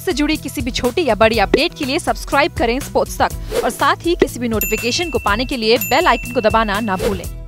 Sports से जुड़ी किसी भी छोटी या बड़ी अपडेट के लिए सब्सक्राइब करें स्पोर्ट्स तक और साथ ही किसी भी नोटिफिकेशन को पाने के लिए बेल आइकन को दबाना ना भूलें।